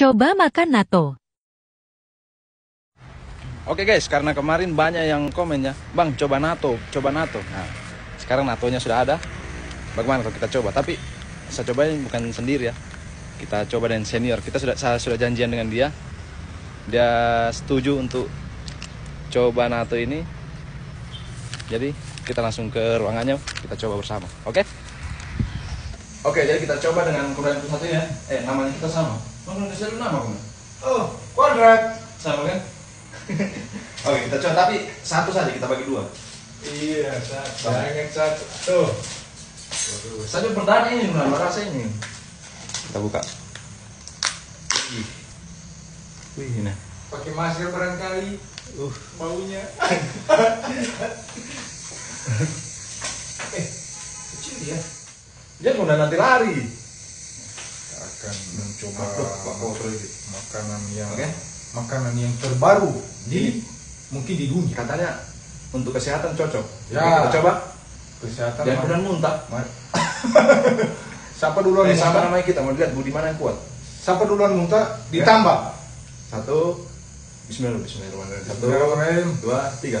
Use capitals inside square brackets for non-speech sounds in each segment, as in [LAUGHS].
Coba makan nato. Oke guys, karena kemarin banyak yang komen ya, Bang coba NATO, coba NATO. Nah, sekarang NATO-nya sudah ada. Bagaimana kalau kita coba? Tapi saya cobain bukan sendiri ya. Kita coba dengan senior. Kita sudah saya sudah janjian dengan dia. Dia setuju untuk coba NATO ini. Jadi kita langsung ke ruangannya, kita coba bersama. Oke? Oke, jadi kita coba dengan kemudian satu ya. Eh, namanya kita sama. Oh, udah selalu nama kamu. Oh, kuadrat. Sama kan? [LAUGHS] Oke, kita coba tapi satu saja kita bagi dua. Iya, satu. Jangan satu. Tuh. Saja perdana ini udah rasa ini. Kita buka. Wih. Wih, nah. Pakai masker barangkali. Uh. Baunya. [LAUGHS] [LAUGHS] eh, kecil ya. Dia udah nanti lari. Akan mencoba makanan yang Oke. makanan yang terbaru di mungkin di dunia. Katanya untuk kesehatan cocok. Ya. Kita coba. Kesehatan. Jangan kemudian muntah. [LAUGHS] Siapa duluan Eh, sama muntah? namanya kita mau lihat budi mana yang kuat. Siapa duluan muntah? Ditambah. Satu. Bismillah, Bismillahirrahmanirrahim. Satu, Bismillahirrahmanirrahim. dua, tiga.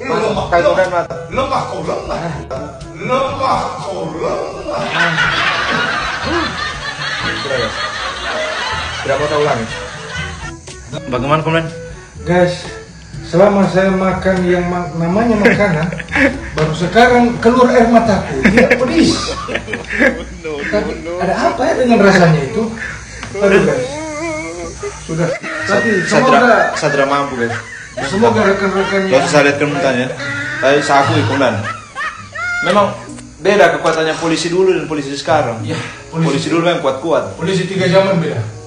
Masuk Lemah, kayak lemah. kemudian mata. Lemah kau lemah. Lemah kau lemah. Sudah ya. Tidak mau ulangi. Bagaimana kemudian? Guys, selama saya makan yang ma- namanya makanan, baru sekarang keluar air mataku. Dia pedis. [LAUGHS] Tapi ada apa ya dengan rasanya itu? Aduh guys. Sudah. Tapi saya tidak mampu guys. semoga rekan-rekan Gak usah lihat kemudiannya. Tapi saya akui kemudian. Memang beda kekuatannya polisi dulu dan polisi sekarang. Ya, polisi, polisi- dulu memang kuat-kuat. polisi tiga zaman beda.